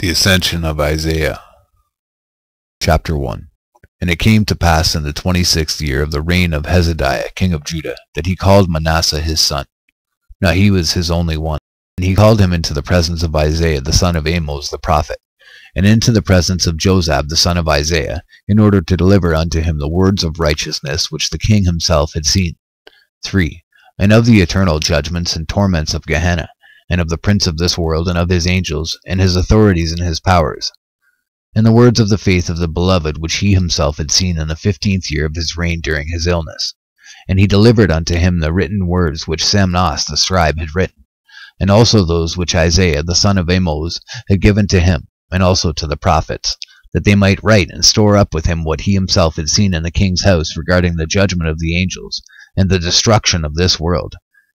The Ascension of Isaiah. Chapter 1 And it came to pass in the twenty-sixth year of the reign of Hezekiah king of Judah, that he called Manasseh his son. Now he was his only one. And he called him into the presence of Isaiah the son of Amoz the prophet, and into the presence of Josab the son of Isaiah, in order to deliver unto him the words of righteousness which the king himself had seen. 3. And of the eternal judgments and torments of Gehenna, and of the prince of this world, and of his angels, and his authorities and his powers. And the words of the faith of the beloved which he himself had seen in the fifteenth year of his reign during his illness. And he delivered unto him the written words which Samnos the scribe had written, and also those which Isaiah the son of Amoz had given to him, and also to the prophets, that they might write and store up with him what he himself had seen in the king's house regarding the judgment of the angels, and the destruction of this world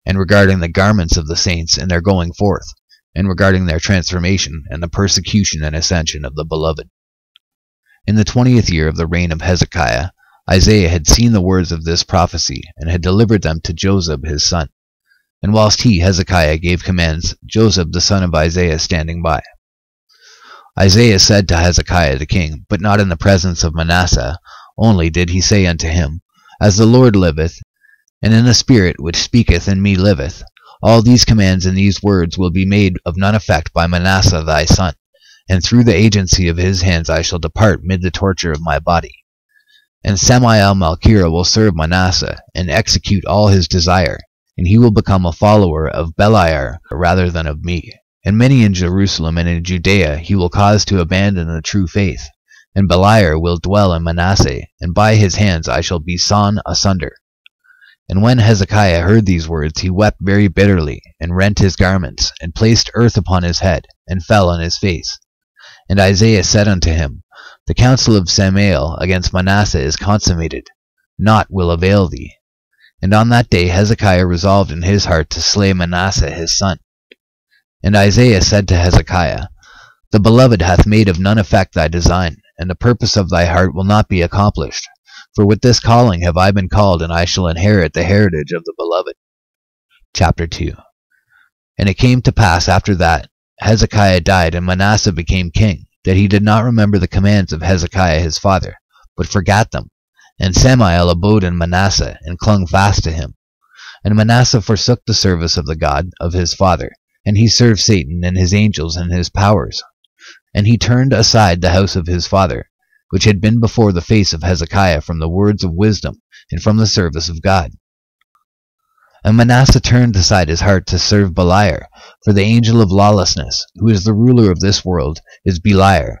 and regarding the garments of the saints and their going forth, and regarding their transformation and the persecution and ascension of the beloved. In the twentieth year of the reign of Hezekiah, Isaiah had seen the words of this prophecy, and had delivered them to Josab his son. And whilst he, Hezekiah, gave commands, Josab the son of Isaiah standing by. Isaiah said to Hezekiah the king, but not in the presence of Manasseh, only did he say unto him, As the Lord liveth, and in the Spirit which speaketh in me liveth. All these commands and these words will be made of none effect by Manasseh thy son, and through the agency of his hands I shall depart mid the torture of my body. And Samael Malchira will serve Manasseh, and execute all his desire, and he will become a follower of Beliar rather than of me. And many in Jerusalem and in Judea he will cause to abandon the true faith. And Beliar will dwell in Manasseh, and by his hands I shall be sawn asunder. And when Hezekiah heard these words, he wept very bitterly, and rent his garments, and placed earth upon his head, and fell on his face. And Isaiah said unto him, The counsel of Samael against Manasseh is consummated, naught will avail thee. And on that day Hezekiah resolved in his heart to slay Manasseh his son. And Isaiah said to Hezekiah, The beloved hath made of none effect thy design, and the purpose of thy heart will not be accomplished. For with this calling have I been called, and I shall inherit the heritage of the beloved. Chapter 2 And it came to pass after that Hezekiah died, and Manasseh became king, that he did not remember the commands of Hezekiah his father, but forgat them. And Samael abode in Manasseh, and clung fast to him. And Manasseh forsook the service of the God of his father, and he served Satan and his angels and his powers. And he turned aside the house of his father, which had been before the face of Hezekiah from the words of wisdom and from the service of God. And Manasseh turned aside his heart to serve Beliar, for the angel of lawlessness, who is the ruler of this world, is Beliar,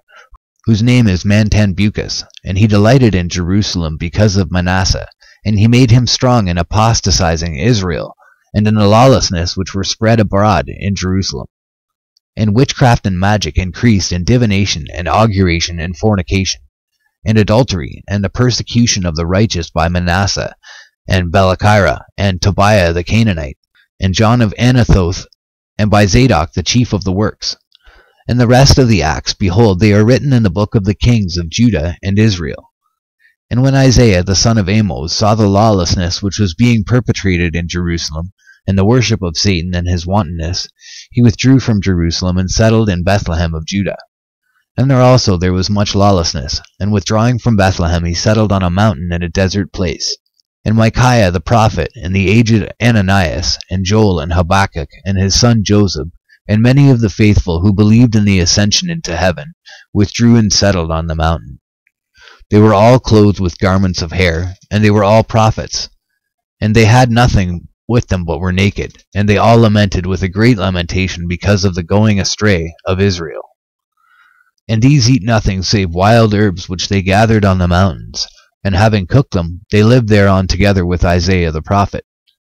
whose name is Matanbuchus, and he delighted in Jerusalem because of Manasseh, and he made him strong in apostatizing Israel, and in the lawlessness which were spread abroad in Jerusalem. And witchcraft and magic increased in divination and auguration and fornication and adultery, and the persecution of the righteous by Manasseh, and Belachira, and Tobiah the Canaanite, and John of Anathoth, and by Zadok the chief of the works. And the rest of the acts, behold, they are written in the book of the kings of Judah and Israel. And when Isaiah the son of Amoz saw the lawlessness which was being perpetrated in Jerusalem, and the worship of Satan and his wantonness, he withdrew from Jerusalem and settled in Bethlehem of Judah. And there also there was much lawlessness, and withdrawing from Bethlehem he settled on a mountain in a desert place. And Micaiah the prophet, and the aged Ananias, and Joel and Habakkuk, and his son Joseph, and many of the faithful who believed in the ascension into heaven, withdrew and settled on the mountain. They were all clothed with garments of hair, and they were all prophets. And they had nothing with them but were naked, and they all lamented with a great lamentation because of the going astray of Israel. And these eat nothing save wild herbs which they gathered on the mountains. And having cooked them, they lived thereon together with Isaiah the prophet.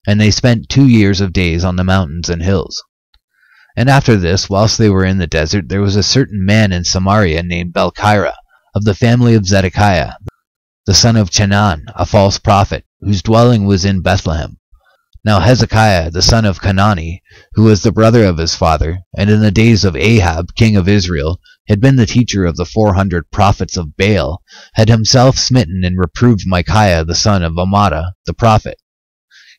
And they spent two years of days on the mountains and hills. And after this, whilst they were in the desert, there was a certain man in Samaria named Belchira, of the family of Zedekiah, the son of Chenan, a false prophet, whose dwelling was in Bethlehem. Now Hezekiah the son of Canani, who was the brother of his father, and in the days of Ahab king of Israel had been the teacher of the four hundred prophets of Baal, had himself smitten and reproved Micaiah the son of Amata the prophet.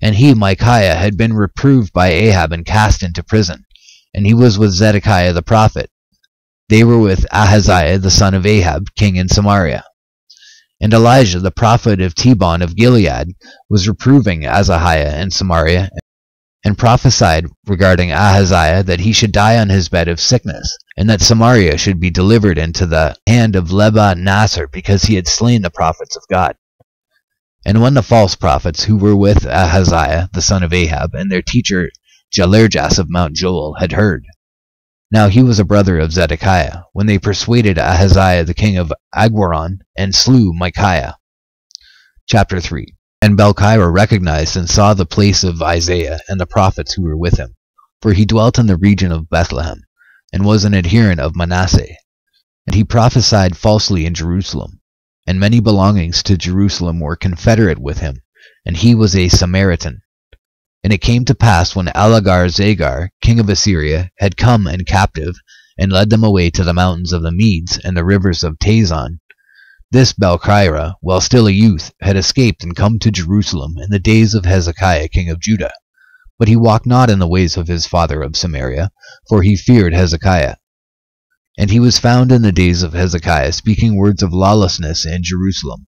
And he, Micaiah, had been reproved by Ahab and cast into prison, and he was with Zedekiah the prophet. They were with Ahaziah the son of Ahab, king in Samaria. And Elijah the prophet of Tibon of Gilead was reproving Ahaziah in Samaria and prophesied regarding Ahaziah that he should die on his bed of sickness, and that Samaria should be delivered into the hand of Lebah Nasser because he had slain the prophets of God. And when the false prophets who were with Ahaziah the son of Ahab and their teacher Jalirjas of Mount Joel had heard, now he was a brother of Zedekiah, when they persuaded Ahaziah the king of Agwaron and slew Micaiah. Chapter 3 and Balkira recognized and saw the place of Isaiah and the prophets who were with him, for he dwelt in the region of Bethlehem, and was an adherent of Manasseh. And he prophesied falsely in Jerusalem, and many belongings to Jerusalem were confederate with him, and he was a Samaritan. And it came to pass when Alagar Zagar, king of Assyria, had come in captive, and led them away to the mountains of the Medes and the rivers of Tazon, this Balkira, while still a youth, had escaped and come to Jerusalem in the days of Hezekiah king of Judah. But he walked not in the ways of his father of Samaria, for he feared Hezekiah. And he was found in the days of Hezekiah speaking words of lawlessness in Jerusalem.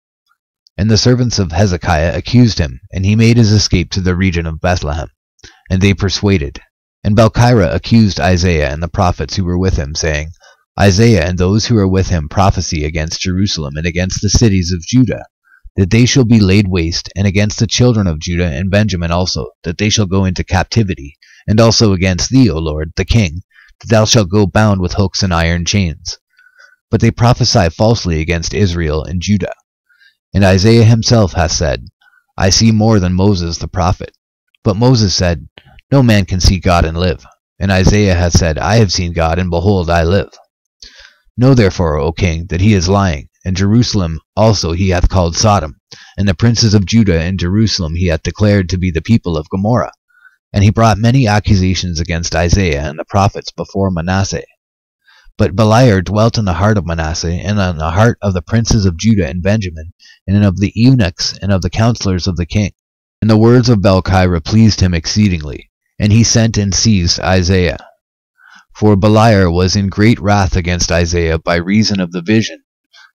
And the servants of Hezekiah accused him, and he made his escape to the region of Bethlehem. And they persuaded. And Balkira accused Isaiah and the prophets who were with him, saying, Isaiah and those who are with him prophesy against Jerusalem and against the cities of Judah, that they shall be laid waste, and against the children of Judah and Benjamin also, that they shall go into captivity, and also against thee, O Lord, the king, that thou shalt go bound with hooks and iron chains. But they prophesy falsely against Israel and Judah. And Isaiah himself hath said, I see more than Moses the prophet. But Moses said, No man can see God and live. And Isaiah hath said, I have seen God, and behold, I live. Know therefore, O king, that he is lying, and Jerusalem also he hath called Sodom, and the princes of Judah and Jerusalem he hath declared to be the people of Gomorrah. And he brought many accusations against Isaiah and the prophets before Manasseh. But Beliar dwelt in the heart of Manasseh, and in the heart of the princes of Judah and Benjamin, and of the eunuchs and of the counselors of the king. And the words of Balkira pleased him exceedingly, and he sent and seized Isaiah. For Beliar was in great wrath against Isaiah by reason of the vision,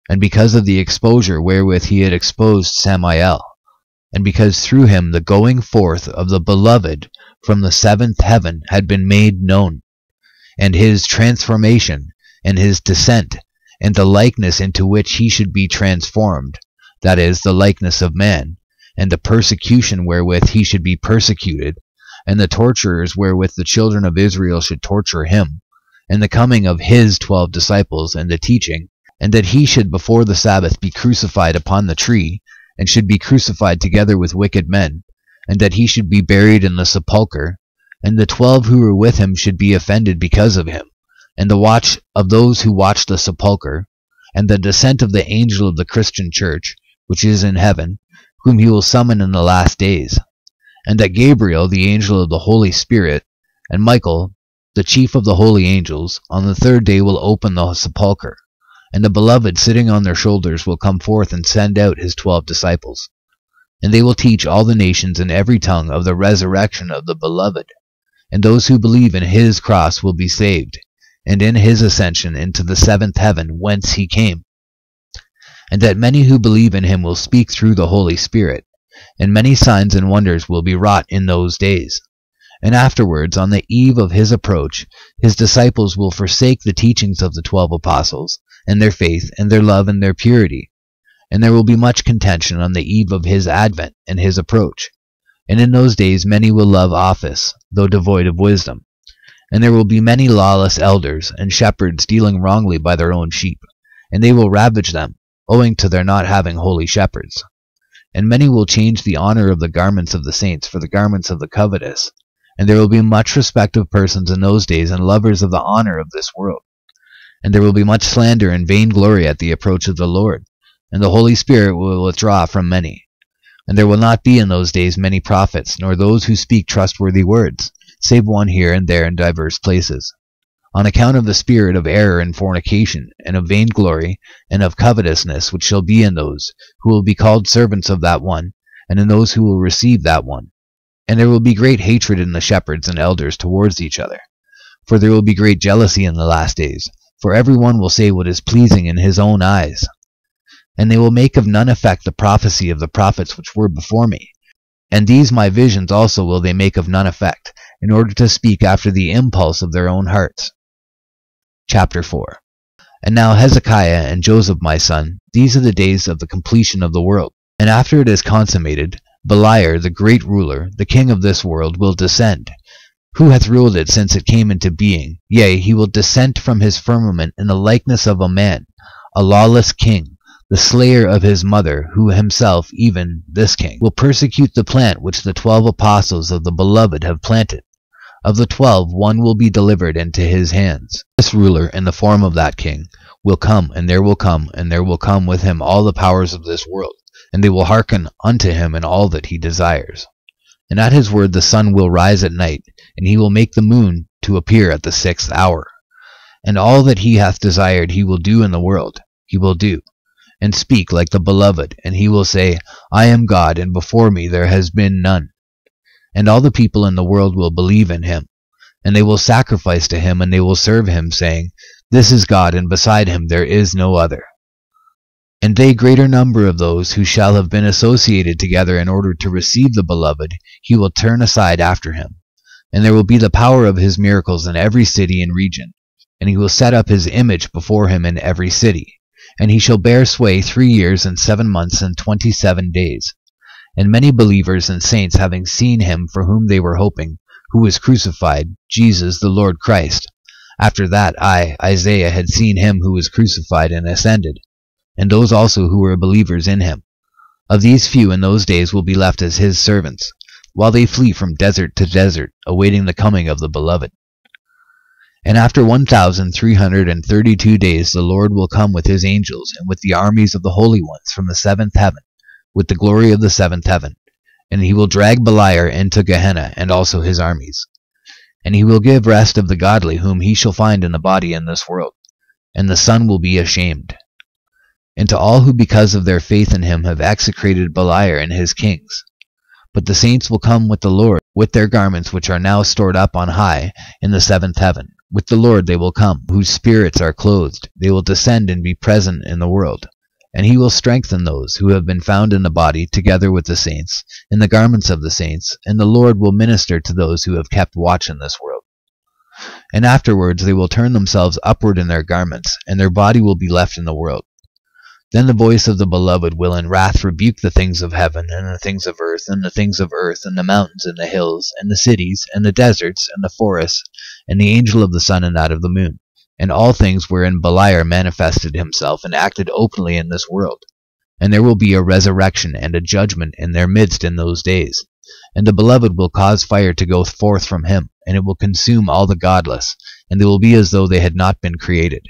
and because of the exposure wherewith he had exposed Samael, and because through him the going forth of the beloved from the seventh heaven had been made known, and his transformation, and his descent, and the likeness into which he should be transformed, that is, the likeness of man, and the persecution wherewith he should be persecuted, and the torturers wherewith the children of Israel should torture him, and the coming of his twelve disciples, and the teaching, and that he should before the Sabbath be crucified upon the tree, and should be crucified together with wicked men, and that he should be buried in the sepulchre, and the twelve who were with him should be offended because of him, and the watch of those who watch the sepulchre, and the descent of the angel of the Christian church, which is in heaven, whom he will summon in the last days and that Gabriel, the angel of the Holy Spirit, and Michael, the chief of the holy angels, on the third day will open the sepulchre, and the beloved sitting on their shoulders will come forth and send out his twelve disciples. And they will teach all the nations in every tongue of the resurrection of the beloved, and those who believe in his cross will be saved, and in his ascension into the seventh heaven whence he came. And that many who believe in him will speak through the Holy Spirit and many signs and wonders will be wrought in those days. And afterwards, on the eve of his approach, his disciples will forsake the teachings of the twelve apostles, and their faith, and their love, and their purity. And there will be much contention on the eve of his advent and his approach. And in those days many will love office, though devoid of wisdom. And there will be many lawless elders and shepherds dealing wrongly by their own sheep, and they will ravage them, owing to their not having holy shepherds. And many will change the honor of the garments of the saints for the garments of the covetous. And there will be much respect of persons in those days and lovers of the honor of this world. And there will be much slander and vainglory at the approach of the Lord. And the Holy Spirit will withdraw from many. And there will not be in those days many prophets, nor those who speak trustworthy words, save one here and there in divers places on account of the spirit of error and fornication, and of vainglory, and of covetousness which shall be in those who will be called servants of that one, and in those who will receive that one. And there will be great hatred in the shepherds and elders towards each other. For there will be great jealousy in the last days, for every one will say what is pleasing in his own eyes. And they will make of none effect the prophecy of the prophets which were before me. And these my visions also will they make of none effect, in order to speak after the impulse of their own hearts. Chapter 4 And now Hezekiah and Joseph my son, these are the days of the completion of the world. And after it is consummated, Beliar, the great ruler, the king of this world, will descend, who hath ruled it since it came into being? Yea, he will descend from his firmament in the likeness of a man, a lawless king, the slayer of his mother, who himself, even this king, will persecute the plant which the twelve apostles of the beloved have planted. Of the twelve, one will be delivered into his hands. This ruler, in the form of that king, will come, and there will come, and there will come with him all the powers of this world, and they will hearken unto him in all that he desires. And at his word the sun will rise at night, and he will make the moon to appear at the sixth hour. And all that he hath desired he will do in the world, he will do, and speak like the beloved, and he will say, I am God, and before me there has been none. And all the people in the world will believe in him, and they will sacrifice to him, and they will serve him, saying, This is God, and beside him there is no other. And they greater number of those who shall have been associated together in order to receive the beloved, he will turn aside after him. And there will be the power of his miracles in every city and region. And he will set up his image before him in every city. And he shall bear sway three years and seven months and twenty seven days. And many believers and saints having seen him for whom they were hoping, who was crucified, Jesus the Lord Christ. After that I, Isaiah, had seen him who was crucified and ascended and those also who were believers in him. Of these few in those days will be left as his servants, while they flee from desert to desert, awaiting the coming of the beloved. And after one thousand three hundred and thirty two days the Lord will come with his angels and with the armies of the holy ones from the seventh heaven, with the glory of the seventh heaven. And he will drag Beliar into Gehenna and also his armies. And he will give rest of the godly whom he shall find in the body in this world. And the sun will be ashamed, and to all who because of their faith in him have execrated Beliar and his kings. But the saints will come with the Lord, with their garments which are now stored up on high in the seventh heaven. With the Lord they will come, whose spirits are clothed. They will descend and be present in the world. And he will strengthen those who have been found in the body, together with the saints, in the garments of the saints, and the Lord will minister to those who have kept watch in this world. And afterwards they will turn themselves upward in their garments, and their body will be left in the world. Then the voice of the beloved will in wrath rebuke the things of heaven, and the things of earth, and the things of earth, and the mountains, and the hills, and the cities, and the deserts, and the forests, and the angel of the sun and that of the moon, and all things wherein Beliar manifested himself and acted openly in this world. And there will be a resurrection and a judgment in their midst in those days. And the beloved will cause fire to go forth from him, and it will consume all the godless, and they will be as though they had not been created.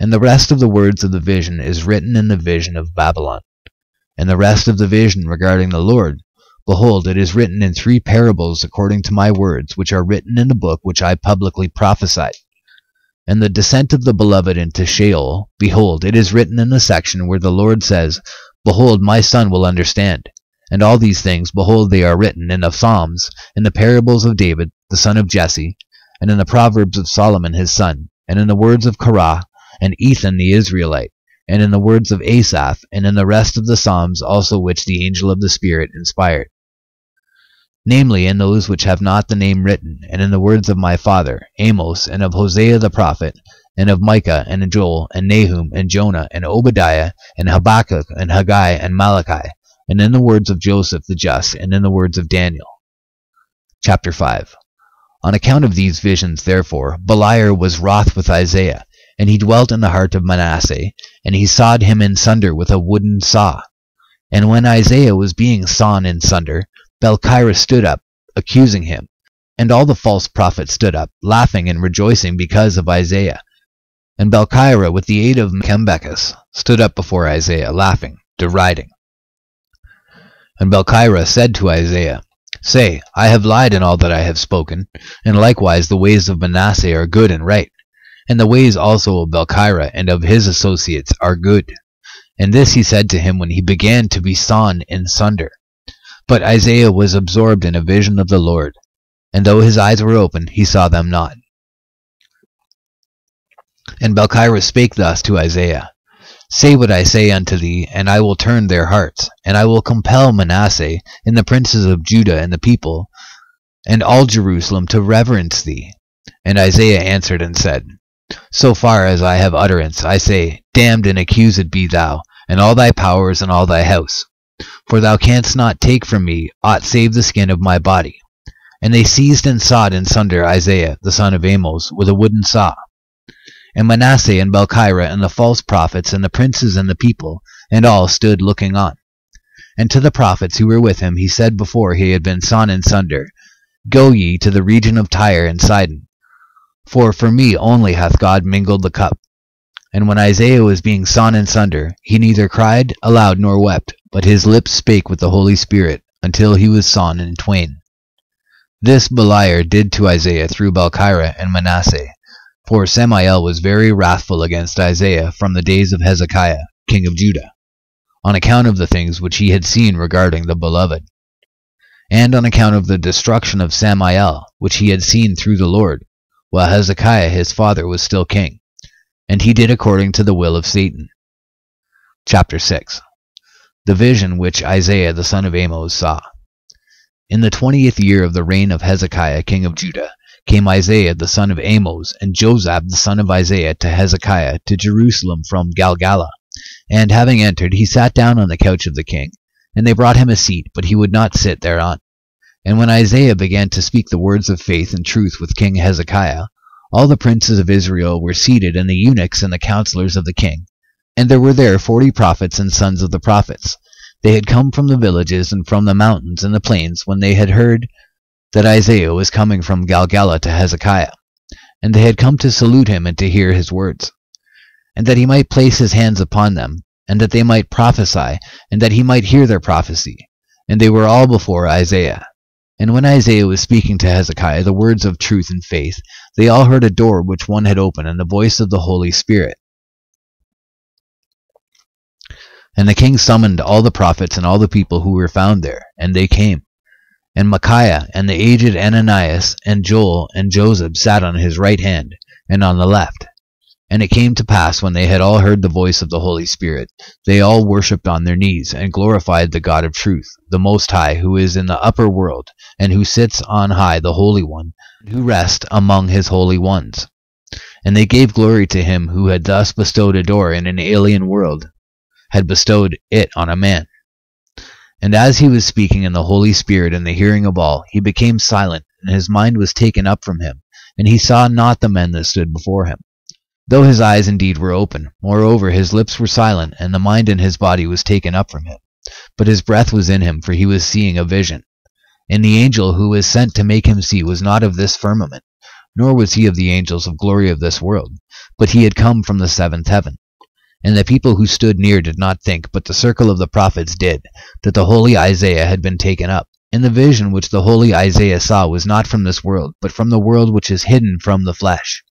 And the rest of the words of the vision is written in the vision of Babylon. And the rest of the vision regarding the Lord, behold, it is written in three parables according to my words, which are written in the book which I publicly prophesied. And the descent of the beloved into Sheol, behold, it is written in the section where the Lord says, Behold, my son will understand. And all these things, behold, they are written in the Psalms, in the parables of David, the son of Jesse, and in the Proverbs of Solomon his son, and in the words of Korah, and Ethan the Israelite, and in the words of Asaph, and in the rest of the Psalms also which the angel of the Spirit inspired. Namely, in those which have not the name written, and in the words of my father, Amos, and of Hosea the prophet, and of Micah, and Joel, and Nahum, and Jonah, and Obadiah, and Habakkuk, and Haggai, and Malachi, and in the words of Joseph the just, and in the words of Daniel. Chapter 5 On account of these visions, therefore, Beliar was wroth with Isaiah, and he dwelt in the heart of Manasseh, and he sawed him in sunder with a wooden saw. And when Isaiah was being sawn in sunder, Belchira stood up, accusing him. And all the false prophets stood up, laughing and rejoicing because of Isaiah. And Belchira, with the aid of Chembechus, stood up before Isaiah, laughing, deriding. And Belchira said to Isaiah, Say, I have lied in all that I have spoken, and likewise the ways of Manasseh are good and right and the ways also of Belchira and of his associates are good. And this he said to him when he began to be sawn in sunder. But Isaiah was absorbed in a vision of the Lord, and though his eyes were open, he saw them not. And Balkira spake thus to Isaiah, Say what I say unto thee, and I will turn their hearts, and I will compel Manasseh, and the princes of Judah, and the people, and all Jerusalem to reverence thee. And Isaiah answered and said, So far as I have utterance, I say, Damned and accused be thou, and all thy powers, and all thy house. For thou canst not take from me aught save the skin of my body. And they seized and sawed in sunder Isaiah, the son of Amos, with a wooden saw. And Manasseh and Balkira and the false prophets and the princes and the people and all stood looking on. And to the prophets who were with him he said before he had been sawn in sunder, Go ye to the region of Tyre and Sidon, for for me only hath God mingled the cup. And when Isaiah was being sawn in sunder, he neither cried aloud nor wept, but his lips spake with the Holy Spirit, until he was sawn in twain. This Beliar did to Isaiah through Balkira and Manasseh, for Samael was very wrathful against Isaiah from the days of Hezekiah, king of Judah, on account of the things which he had seen regarding the beloved, and on account of the destruction of Samael, which he had seen through the Lord, while Hezekiah his father was still king. And he did according to the will of Satan. Chapter 6 The vision which Isaiah the son of Amos saw. In the twentieth year of the reign of Hezekiah king of Judah, came Isaiah the son of Amos and Josab the son of Isaiah to Hezekiah to Jerusalem from Galgala. And having entered, he sat down on the couch of the king. And they brought him a seat, but he would not sit thereon. And when Isaiah began to speak the words of faith and truth with King Hezekiah, all the princes of Israel were seated, and the eunuchs and the counselors of the king. And there were there forty prophets and sons of the prophets. They had come from the villages and from the mountains and the plains when they had heard that Isaiah was coming from Galgala to Hezekiah, and they had come to salute him and to hear his words, and that he might place his hands upon them, and that they might prophesy, and that he might hear their prophecy. And they were all before Isaiah. And when Isaiah was speaking to Hezekiah the words of truth and faith, they all heard a door which one had opened, and the voice of the Holy Spirit. And the king summoned all the prophets and all the people who were found there, and they came. And Micaiah and the aged Ananias and Joel and Joseph sat on his right hand and on the left. And it came to pass when they had all heard the voice of the Holy Spirit, they all worshipped on their knees and glorified the God of truth, the Most High, who is in the upper world, and who sits on high, the Holy One, who rests among his holy ones. And they gave glory to him who had thus bestowed a door in an alien world, had bestowed it on a man. And as he was speaking in the Holy Spirit in the hearing of all, he became silent, and his mind was taken up from him, and he saw not the men that stood before him. Though his eyes indeed were open, moreover his lips were silent, and the mind in his body was taken up from him. But his breath was in him, for he was seeing a vision. And the angel who was sent to make him see was not of this firmament, nor was he of the angels of glory of this world, but he had come from the seventh heaven. And the people who stood near did not think, but the circle of the prophets did, that the holy Isaiah had been taken up. And the vision which the holy Isaiah saw was not from this world, but from the world which is hidden from the flesh.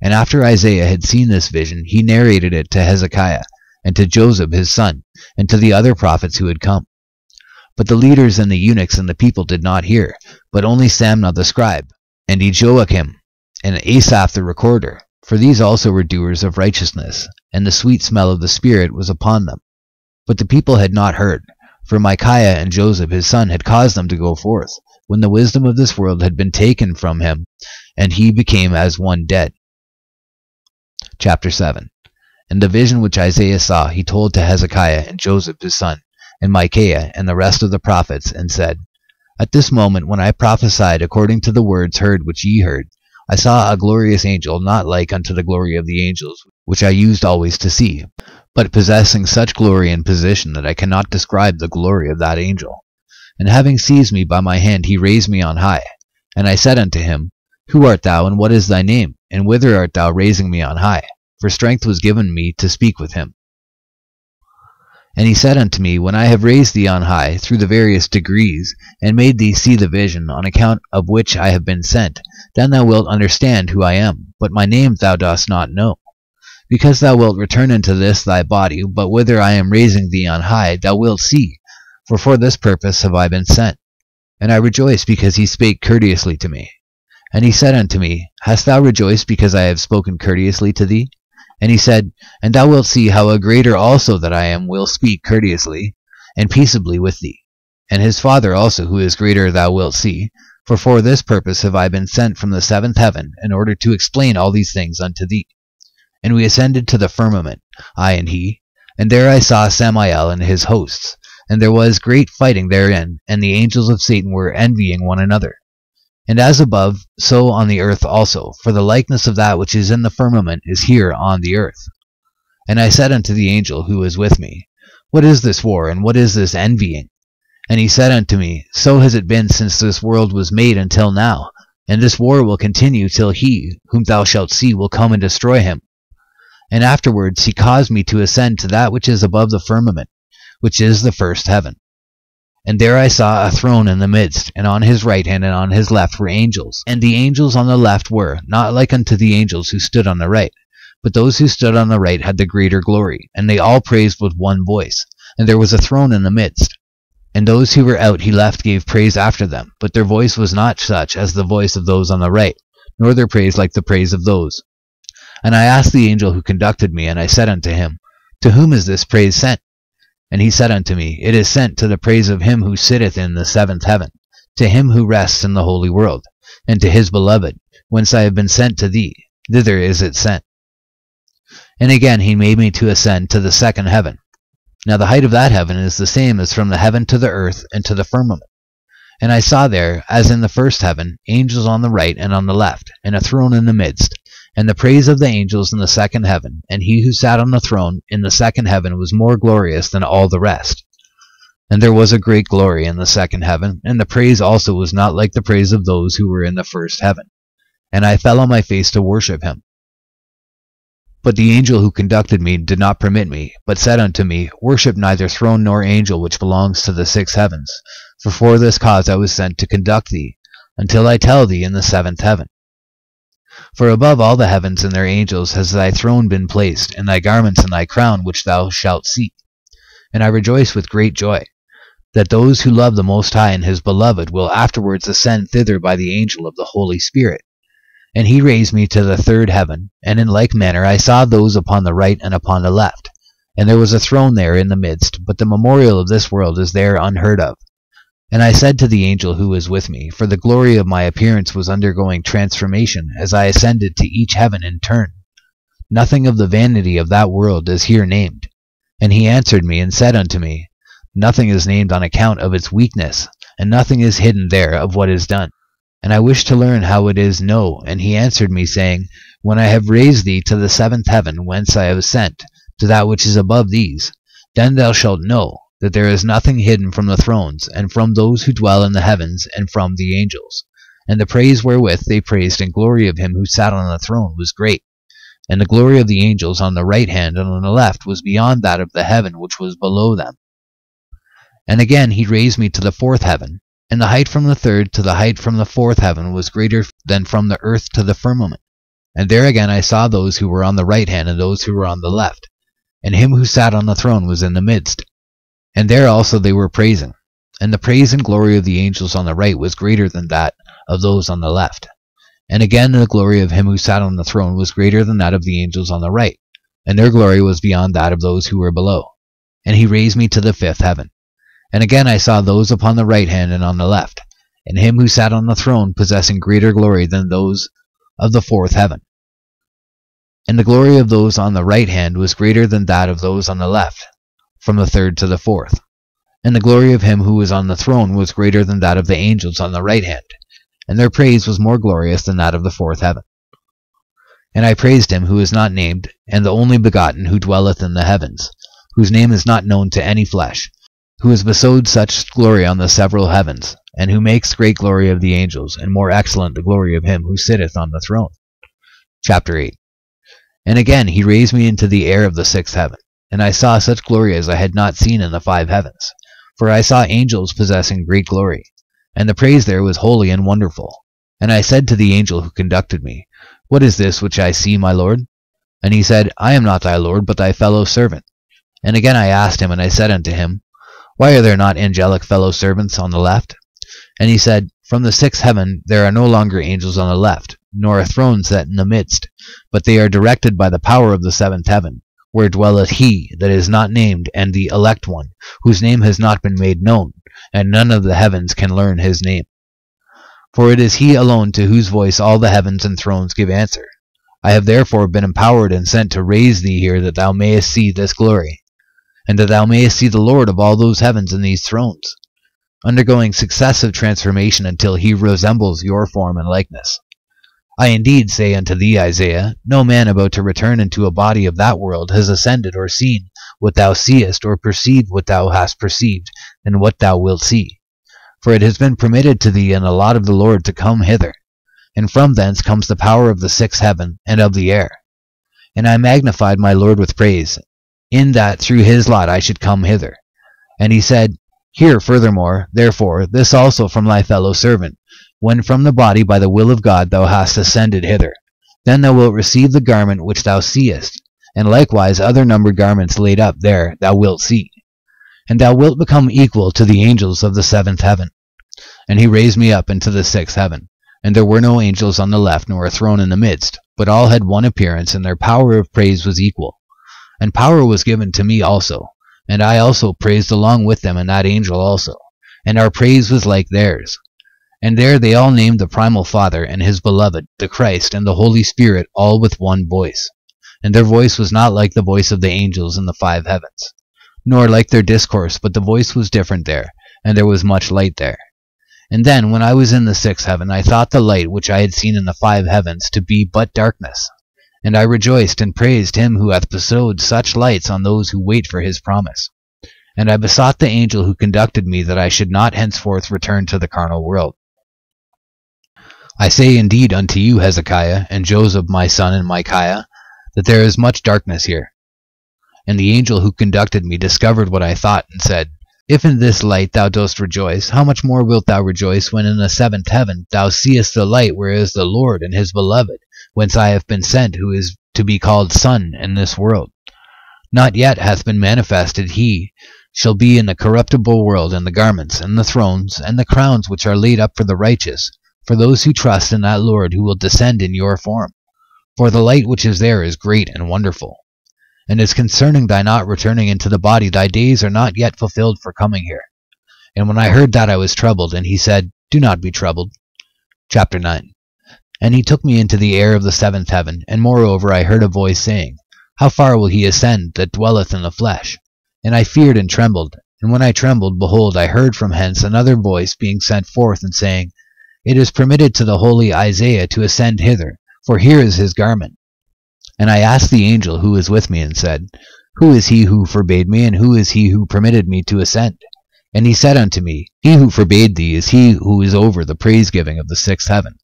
And after Isaiah had seen this vision, he narrated it to Hezekiah, and to Joseph his son, and to the other prophets who had come. But the leaders and the eunuchs and the people did not hear, but only Samna the scribe, and Ejoachim, and Asaph the recorder, for these also were doers of righteousness, and the sweet smell of the Spirit was upon them. But the people had not heard, for Micaiah and Joseph his son had caused them to go forth, when the wisdom of this world had been taken from him, and he became as one dead. Chapter 7 And the vision which Isaiah saw he told to Hezekiah and Joseph his son, and Micaiah and the rest of the prophets, and said, At this moment when I prophesied according to the words heard which ye heard, I saw a glorious angel not like unto the glory of the angels, which I used always to see, but possessing such glory and position that I cannot describe the glory of that angel. And having seized me by my hand, he raised me on high. And I said unto him, Who art thou, and what is thy name? And whither art thou raising me on high? For strength was given me to speak with him. And he said unto me, When I have raised thee on high through the various degrees, and made thee see the vision, on account of which I have been sent, then thou wilt understand who I am, but my name thou dost not know. Because thou wilt return into this thy body, but whither I am raising thee on high, thou wilt see, for for this purpose have I been sent. And I rejoiced because he spake courteously to me. And he said unto me, Hast thou rejoiced because I have spoken courteously to thee? And he said, And thou wilt see how a greater also that I am will speak courteously and peaceably with thee. And his Father also, who is greater, thou wilt see. For for this purpose have I been sent from the seventh heaven, in order to explain all these things unto thee. And we ascended to the firmament, I and he, and there I saw Samael and his hosts, and there was great fighting therein, and the angels of Satan were envying one another. And as above, so on the earth also, for the likeness of that which is in the firmament is here on the earth. And I said unto the angel who was with me, What is this war, and what is this envying? And he said unto me, So has it been since this world was made until now, and this war will continue till he, whom thou shalt see, will come and destroy him. And afterwards he caused me to ascend to that which is above the firmament, which is the first heaven. And there I saw a throne in the midst, and on his right hand and on his left were angels. And the angels on the left were, not like unto the angels who stood on the right, but those who stood on the right had the greater glory, and they all praised with one voice. And there was a throne in the midst. And those who were out he left gave praise after them, but their voice was not such as the voice of those on the right, nor their praise like the praise of those. And I asked the angel who conducted me, and I said unto him, To whom is this praise sent? And he said unto me, It is sent to the praise of him who sitteth in the seventh heaven, to him who rests in the holy world, and to his beloved, whence I have been sent to thee, thither is it sent. And again he made me to ascend to the second heaven. Now the height of that heaven is the same as from the heaven to the earth and to the firmament. And I saw there, as in the first heaven, angels on the right and on the left, and a throne in the midst, and the praise of the angels in the second heaven, and he who sat on the throne in the second heaven was more glorious than all the rest. And there was a great glory in the second heaven, and the praise also was not like the praise of those who were in the first heaven. And I fell on my face to worship him. But the angel who conducted me did not permit me, but said unto me, Worship neither throne nor angel which belongs to the six heavens, for for this cause I was sent to conduct thee, until I tell thee in the seventh heaven. For above all the heavens and their angels has thy throne been placed, and thy garments and thy crown which thou shalt seek. And I rejoice with great joy, that those who love the Most High and his beloved will afterwards ascend thither by the angel of the Holy Spirit. And he raised me to the third heaven, and in like manner I saw those upon the right and upon the left. And there was a throne there in the midst, but the memorial of this world is there unheard of. And I said to the angel who was with me, for the glory of my appearance was undergoing transformation as I ascended to each heaven in turn. Nothing of the vanity of that world is here named. And he answered me and said unto me, Nothing is named on account of its weakness, and nothing is hidden there of what is done. And I wish to learn how it is know. And he answered me, saying, When I have raised thee to the seventh heaven, whence I have sent, to that which is above these, then thou shalt know that there is nothing hidden from the thrones, and from those who dwell in the heavens, and from the angels. And the praise wherewith they praised and glory of him who sat on the throne was great. And the glory of the angels on the right hand and on the left was beyond that of the heaven which was below them. And again he raised me to the fourth heaven, and the height from the third to the height from the fourth heaven was greater than from the earth to the firmament. And there again I saw those who were on the right hand and those who were on the left, and him who sat on the throne was in the midst. And there also they were praising. And the praise and glory of the angels on the right was greater than that of those on the left. And again the glory of him who sat on the throne was greater than that of the angels on the right, and their glory was beyond that of those who were below. And he raised me to the fifth heaven. And again I saw those upon the right hand and on the left, and him who sat on the throne possessing greater glory than those of the fourth heaven. And the glory of those on the right hand was greater than that of those on the left, from the third to the fourth. And the glory of him who was on the throne was greater than that of the angels on the right hand, and their praise was more glorious than that of the fourth heaven. And I praised him who is not named, and the only begotten who dwelleth in the heavens, whose name is not known to any flesh, who has bestowed such glory on the several heavens, and who makes great glory of the angels, and more excellent the glory of him who sitteth on the throne. Chapter 8 And again he raised me into the air of the sixth heaven and I saw such glory as I had not seen in the five heavens. For I saw angels possessing great glory, and the praise there was holy and wonderful. And I said to the angel who conducted me, What is this which I see, my lord? And he said, I am not thy lord, but thy fellow servant. And again I asked him, and I said unto him, Why are there not angelic fellow servants on the left? And he said, From the sixth heaven there are no longer angels on the left, nor a throne set in the midst, but they are directed by the power of the seventh heaven, where dwelleth he that is not named, and the elect one, whose name has not been made known, and none of the heavens can learn his name. For it is he alone to whose voice all the heavens and thrones give answer. I have therefore been empowered and sent to raise thee here that thou mayest see this glory, and that thou mayest see the Lord of all those heavens and these thrones, undergoing successive transformation until he resembles your form and likeness. I indeed say unto thee, Isaiah, no man about to return into a body of that world has ascended or seen what thou seest, or perceived what thou hast perceived, and what thou wilt see. For it has been permitted to thee in the lot of the Lord to come hither, and from thence comes the power of the sixth heaven and of the air. And I magnified my Lord with praise, in that through his lot I should come hither. And he said, Hear furthermore, therefore, this also from thy fellow servant, when from the body by the will of God thou hast ascended hither. Then thou wilt receive the garment which thou seest, and likewise other numbered garments laid up there thou wilt see. And thou wilt become equal to the angels of the seventh heaven. And he raised me up into the sixth heaven. And there were no angels on the left, nor a throne in the midst, but all had one appearance, and their power of praise was equal. And power was given to me also, and I also praised along with them and that angel also. And our praise was like theirs. And there they all named the primal Father and his beloved, the Christ, and the Holy Spirit, all with one voice. And their voice was not like the voice of the angels in the five heavens, nor like their discourse, but the voice was different there, and there was much light there. And then, when I was in the sixth heaven, I thought the light which I had seen in the five heavens to be but darkness, and I rejoiced and praised him who hath bestowed such lights on those who wait for his promise. And I besought the angel who conducted me that I should not henceforth return to the carnal world. I say indeed unto you, Hezekiah, and Joseph my son, and Micaiah, that there is much darkness here. And the angel who conducted me discovered what I thought, and said, If in this light thou dost rejoice, how much more wilt thou rejoice when in the seventh heaven thou seest the light where is the Lord and his beloved, whence I have been sent, who is to be called Son in this world. Not yet hath been manifested he shall be in the corruptible world, and the garments, and the thrones, and the crowns which are laid up for the righteous, for those who trust in that Lord who will descend in your form. For the light which is there is great and wonderful. And as concerning thy not returning into the body, thy days are not yet fulfilled for coming here. And when I heard that, I was troubled, and he said, Do not be troubled. Chapter 9 and he took me into the air of the seventh heaven, and moreover I heard a voice saying, How far will he ascend that dwelleth in the flesh? And I feared and trembled. And when I trembled, behold, I heard from hence another voice being sent forth, and saying, It is permitted to the holy Isaiah to ascend hither, for here is his garment. And I asked the angel who was with me, and said, Who is he who forbade me, and who is he who permitted me to ascend? And he said unto me, He who forbade thee is he who is over the praise giving of the sixth heaven.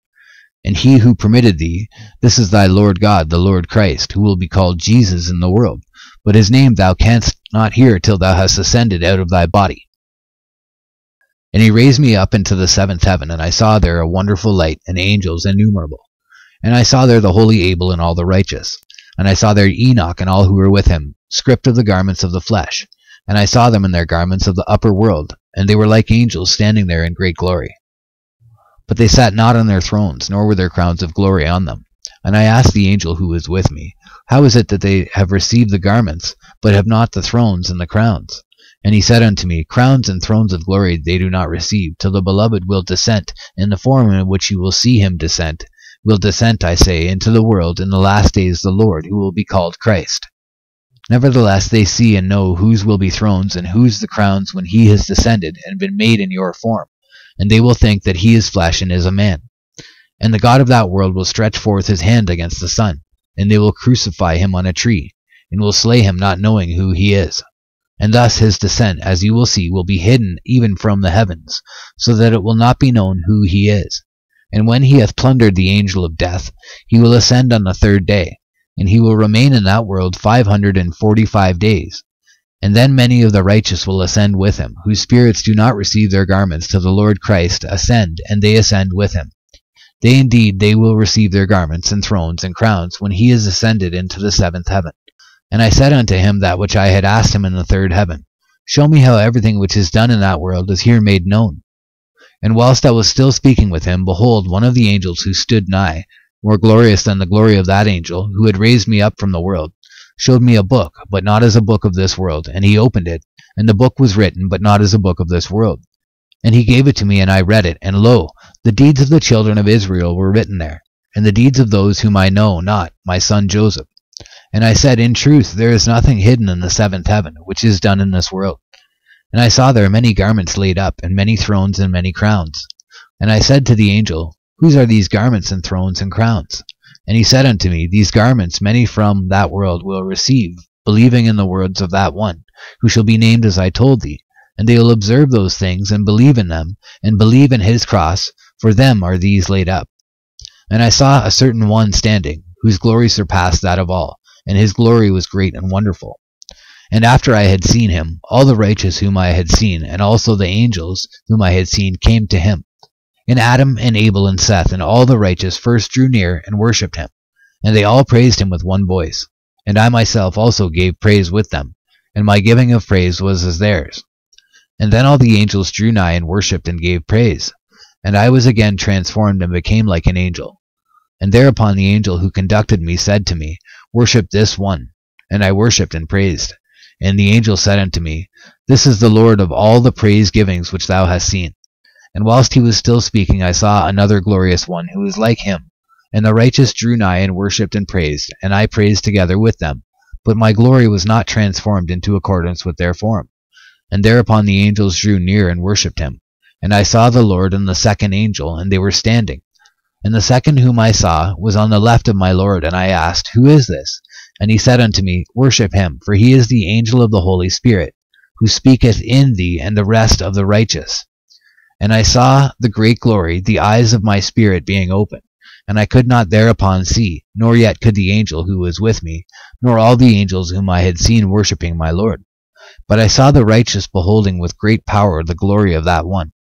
And he who permitted thee, this is thy Lord God, the Lord Christ, who will be called Jesus in the world. But his name thou canst not hear till thou hast ascended out of thy body. And he raised me up into the seventh heaven, and I saw there a wonderful light, and angels innumerable. And I saw there the holy Abel and all the righteous. And I saw there Enoch and all who were with him, stripped of the garments of the flesh. And I saw them in their garments of the upper world, and they were like angels standing there in great glory. But they sat not on their thrones, nor were their crowns of glory on them. And I asked the angel who was with me, How is it that they have received the garments, but have not the thrones and the crowns? And he said unto me, Crowns and thrones of glory they do not receive, till the beloved will descend, in the form in which you will see him descend. Will descend, I say, into the world in the last days the Lord, who will be called Christ. Nevertheless they see and know whose will be thrones, and whose the crowns when he has descended, and been made in your form and they will think that he is flesh and is a man. And the God of that world will stretch forth his hand against the Son, and they will crucify him on a tree, and will slay him not knowing who he is. And thus his descent, as you will see, will be hidden even from the heavens, so that it will not be known who he is. And when he hath plundered the angel of death, he will ascend on the third day, and he will remain in that world five hundred and forty five days. And then many of the righteous will ascend with him, whose spirits do not receive their garments till the Lord Christ ascend, and they ascend with him. They indeed they will receive their garments and thrones and crowns when he is ascended into the seventh heaven. And I said unto him that which I had asked him in the third heaven, Show me how everything which is done in that world is here made known. And whilst I was still speaking with him, behold, one of the angels who stood nigh, more glorious than the glory of that angel, who had raised me up from the world, showed me a book, but not as a book of this world. And he opened it, and the book was written, but not as a book of this world. And he gave it to me, and I read it, and lo, the deeds of the children of Israel were written there, and the deeds of those whom I know not, my son Joseph. And I said, In truth, there is nothing hidden in the seventh heaven, which is done in this world. And I saw there many garments laid up, and many thrones and many crowns. And I said to the angel, Whose are these garments and thrones and crowns? And he said unto me, These garments many from that world will receive, believing in the words of that one, who shall be named as I told thee. And they will observe those things, and believe in them, and believe in his cross, for them are these laid up. And I saw a certain one standing, whose glory surpassed that of all, and his glory was great and wonderful. And after I had seen him, all the righteous whom I had seen, and also the angels whom I had seen, came to him. And Adam and Abel and Seth and all the righteous first drew near and worshipped him. And they all praised him with one voice. And I myself also gave praise with them, and my giving of praise was as theirs. And then all the angels drew nigh and worshipped and gave praise. And I was again transformed and became like an angel. And thereupon the angel who conducted me said to me, Worship this one. And I worshipped and praised. And the angel said unto me, This is the Lord of all the praise givings which thou hast seen. And whilst he was still speaking, I saw another glorious one, who was like him. And the righteous drew nigh and worshipped and praised, and I praised together with them. But my glory was not transformed into accordance with their form. And thereupon the angels drew near and worshipped him. And I saw the Lord and the second angel, and they were standing. And the second whom I saw was on the left of my Lord, and I asked, Who is this? And he said unto me, Worship him, for he is the angel of the Holy Spirit, who speaketh in thee and the rest of the righteous. And I saw the great glory, the eyes of my spirit being opened, and I could not thereupon see, nor yet could the angel who was with me, nor all the angels whom I had seen worshipping my Lord. But I saw the righteous beholding with great power the glory of that one.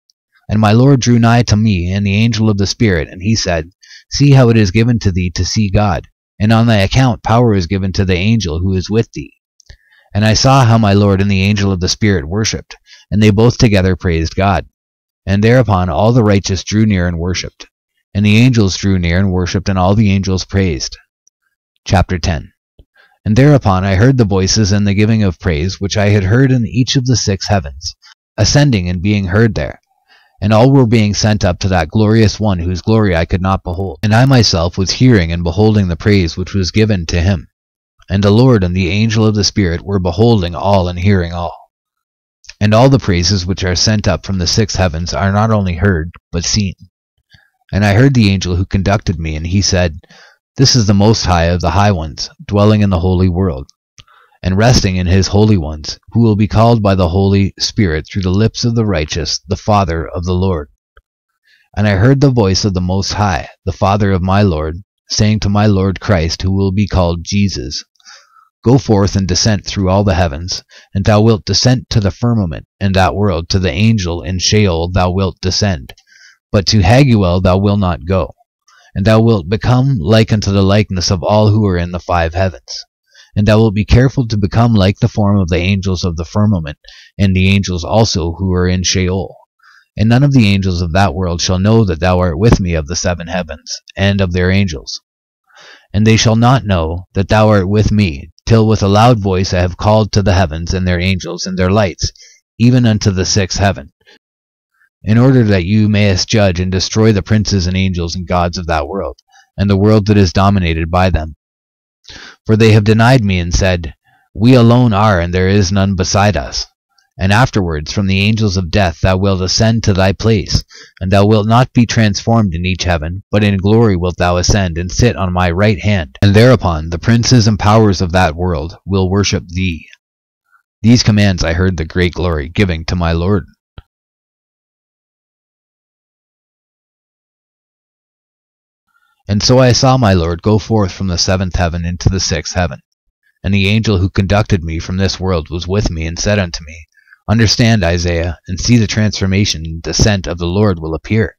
And my Lord drew nigh to me, and the angel of the Spirit, and he said, See how it is given to thee to see God and on thy account power is given to the angel who is with thee. And I saw how my Lord and the angel of the Spirit worshipped, and they both together praised God. And thereupon all the righteous drew near and worshipped, and the angels drew near and worshipped, and all the angels praised. Chapter 10 And thereupon I heard the voices and the giving of praise which I had heard in each of the six heavens, ascending and being heard there and all were being sent up to that glorious one whose glory I could not behold. And I myself was hearing and beholding the praise which was given to him. And the Lord and the angel of the Spirit were beholding all and hearing all. And all the praises which are sent up from the six heavens are not only heard, but seen. And I heard the angel who conducted me, and he said, This is the Most High of the high ones, dwelling in the holy world and resting in his holy ones, who will be called by the Holy Spirit through the lips of the righteous, the Father of the Lord. And I heard the voice of the Most High, the Father of my Lord, saying to my Lord Christ, who will be called Jesus, Go forth and descend through all the heavens, and thou wilt descend to the firmament and that world, to the angel in Sheol thou wilt descend, but to Haguel thou wilt not go, and thou wilt become like unto the likeness of all who are in the five heavens and thou wilt be careful to become like the form of the angels of the firmament, and the angels also who are in Sheol. And none of the angels of that world shall know that thou art with me of the seven heavens, and of their angels. And they shall not know that thou art with me, till with a loud voice I have called to the heavens and their angels and their lights, even unto the sixth heaven, in order that you mayest judge and destroy the princes and angels and gods of that world, and the world that is dominated by them for they have denied me and said, We alone are, and there is none beside us. And afterwards from the angels of death thou wilt ascend to thy place, and thou wilt not be transformed in each heaven, but in glory wilt thou ascend and sit on my right hand. And thereupon the princes and powers of that world will worship thee. These commands I heard the great glory giving to my Lord. And so I saw my Lord go forth from the seventh heaven into the sixth heaven. And the angel who conducted me from this world was with me, and said unto me, Understand, Isaiah, and see the transformation and descent of the Lord will appear.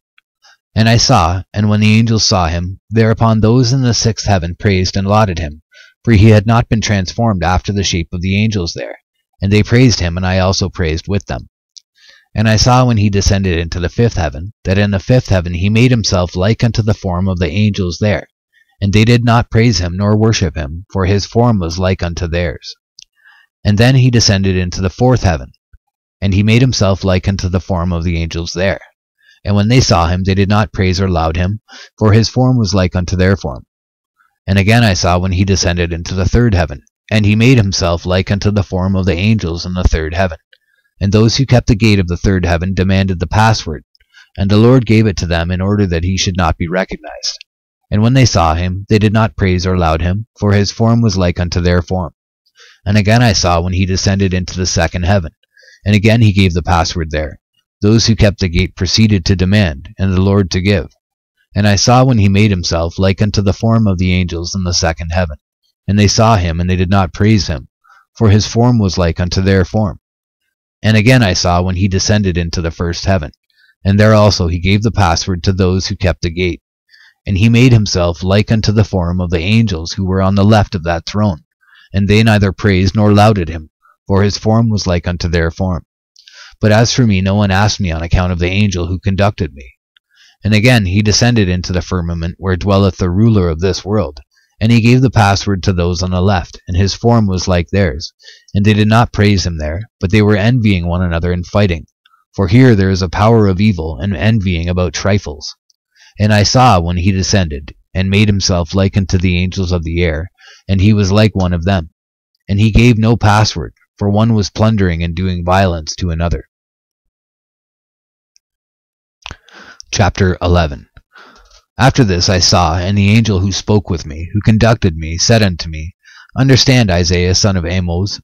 And I saw, and when the angels saw him, thereupon those in the sixth heaven praised and lauded him, for he had not been transformed after the shape of the angels there. And they praised him, and I also praised with them. And I saw when he descended into the fifth heaven, that in the fifth heaven he made himself like unto the form of the angels there. And they did not praise him nor worship him, for his form was like unto theirs. And then he descended into the fourth heaven, and he made himself like unto the form of the angels there. And when they saw him, they did not praise or laud him, for his form was like unto their form. And again I saw when he descended into the third heaven, and he made himself like unto the form of the angels in the third heaven. And those who kept the gate of the third heaven demanded the password, and the Lord gave it to them in order that he should not be recognized. And when they saw him, they did not praise or laud him, for his form was like unto their form. And again I saw when he descended into the second heaven, and again he gave the password there. Those who kept the gate proceeded to demand, and the Lord to give. And I saw when he made himself like unto the form of the angels in the second heaven. And they saw him, and they did not praise him, for his form was like unto their form. And again I saw when he descended into the first heaven, and there also he gave the password to those who kept the gate. And he made himself like unto the form of the angels who were on the left of that throne, and they neither praised nor lauded him, for his form was like unto their form. But as for me, no one asked me on account of the angel who conducted me. And again he descended into the firmament where dwelleth the ruler of this world, and he gave the password to those on the left, and his form was like theirs. And they did not praise him there, but they were envying one another and fighting. For here there is a power of evil and envying about trifles. And I saw when he descended, and made himself like unto the angels of the air, and he was like one of them. And he gave no password, for one was plundering and doing violence to another. Chapter 11 After this I saw, and the angel who spoke with me, who conducted me, said unto me, Understand, Isaiah, son of Amoz,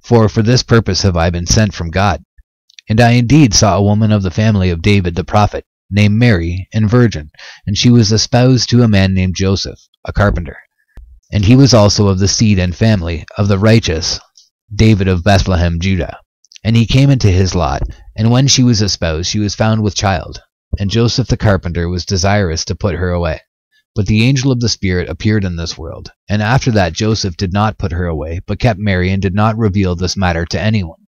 for for this purpose have I been sent from God. And I indeed saw a woman of the family of David the prophet, named Mary, and virgin, and she was espoused to a man named Joseph, a carpenter. And he was also of the seed and family of the righteous David of Bethlehem, Judah. And he came into his lot, and when she was espoused, she was found with child. And Joseph the carpenter was desirous to put her away. But the angel of the Spirit appeared in this world. And after that Joseph did not put her away, but kept Mary, and did not reveal this matter to anyone.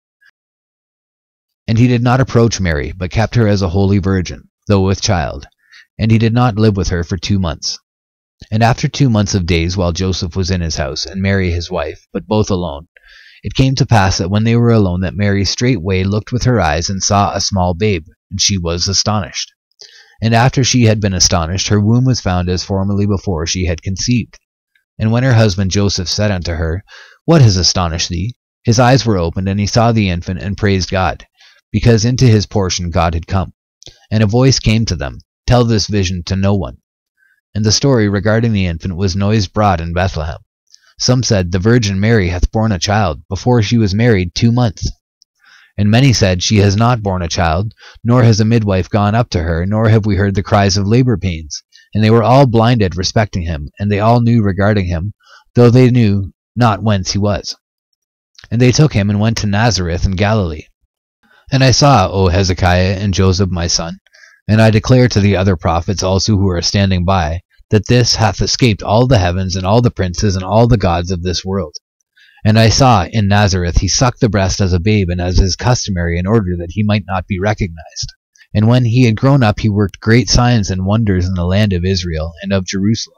And he did not approach Mary, but kept her as a holy virgin, though with child. And he did not live with her for two months. And after two months of days, while Joseph was in his house, and Mary his wife, but both alone, it came to pass that when they were alone, that Mary straightway looked with her eyes, and saw a small babe, and she was astonished. And after she had been astonished, her womb was found as formerly before she had conceived. And when her husband Joseph said unto her, What has astonished thee? His eyes were opened, and he saw the infant, and praised God, because into his portion God had come. And a voice came to them, Tell this vision to no one. And the story regarding the infant was noised abroad in Bethlehem. Some said, The Virgin Mary hath borne a child, before she was married two months. And many said, She has not borne a child, nor has a midwife gone up to her, nor have we heard the cries of labor pains. And they were all blinded respecting him, and they all knew regarding him, though they knew not whence he was. And they took him and went to Nazareth in Galilee. And I saw, O Hezekiah and Joseph my son, and I declare to the other prophets also who are standing by, that this hath escaped all the heavens and all the princes and all the gods of this world. And I saw in Nazareth he sucked the breast as a babe and as is customary in order that he might not be recognized. And when he had grown up he worked great signs and wonders in the land of Israel and of Jerusalem.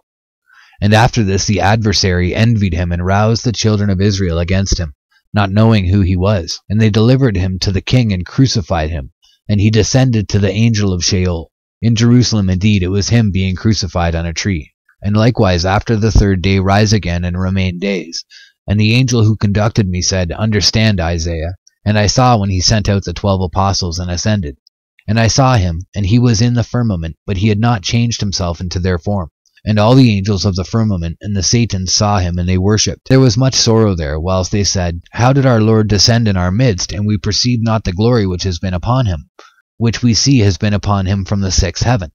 And after this the adversary envied him and roused the children of Israel against him, not knowing who he was. And they delivered him to the king and crucified him. And he descended to the angel of Sheol. In Jerusalem indeed it was him being crucified on a tree. And likewise after the third day rise again and remain days. And the angel who conducted me said, Understand, Isaiah. And I saw when he sent out the twelve apostles and ascended. And I saw him, and he was in the firmament, but he had not changed himself into their form. And all the angels of the firmament and the Satans saw him, and they worshipped. There was much sorrow there, whilst they said, How did our Lord descend in our midst, and we perceive not the glory which has been upon him, which we see has been upon him from the sixth heaven?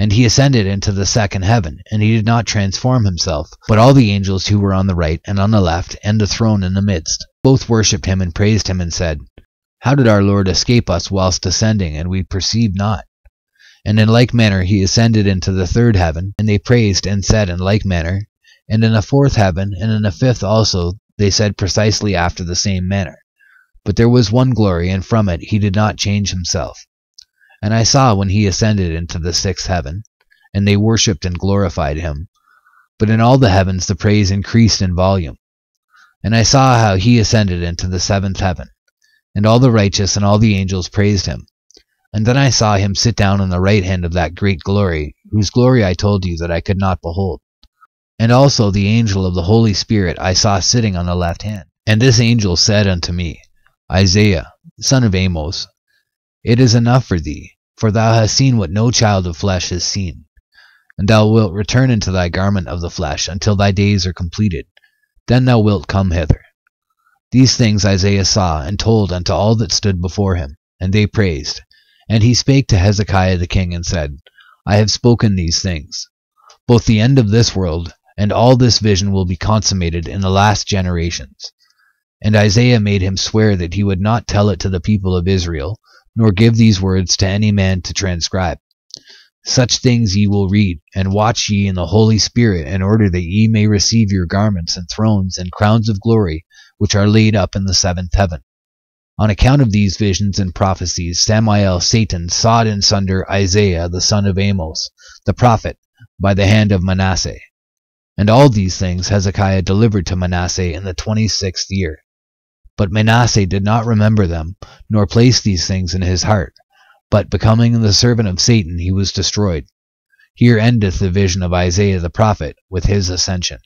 And he ascended into the second heaven, and he did not transform himself, but all the angels who were on the right and on the left, and the throne in the midst, both worshipped him and praised him, and said, How did our Lord escape us whilst ascending, and we perceived not? And in like manner he ascended into the third heaven, and they praised and said in like manner, and in the fourth heaven, and in the fifth also, they said precisely after the same manner. But there was one glory, and from it he did not change himself. And I saw when he ascended into the sixth heaven, and they worshipped and glorified him. But in all the heavens the praise increased in volume. And I saw how he ascended into the seventh heaven, and all the righteous and all the angels praised him. And then I saw him sit down on the right hand of that great glory, whose glory I told you that I could not behold. And also the angel of the Holy Spirit I saw sitting on the left hand. And this angel said unto me, Isaiah, son of Amoz, It is enough for thee, for thou hast seen what no child of flesh has seen. And thou wilt return into thy garment of the flesh until thy days are completed. Then thou wilt come hither. These things Isaiah saw and told unto all that stood before him, and they praised. And he spake to Hezekiah the king and said, I have spoken these things. Both the end of this world and all this vision will be consummated in the last generations. And Isaiah made him swear that he would not tell it to the people of Israel, nor give these words to any man to transcribe. Such things ye will read, and watch ye in the Holy Spirit, in order that ye may receive your garments and thrones and crowns of glory, which are laid up in the seventh heaven. On account of these visions and prophecies, Samael Satan sawed in sunder Isaiah the son of Amoz, the prophet, by the hand of Manasseh. And all these things Hezekiah delivered to Manasseh in the twenty sixth year. But Manasseh did not remember them, nor place these things in his heart. But becoming the servant of Satan, he was destroyed. Here endeth the vision of Isaiah the prophet with his ascension.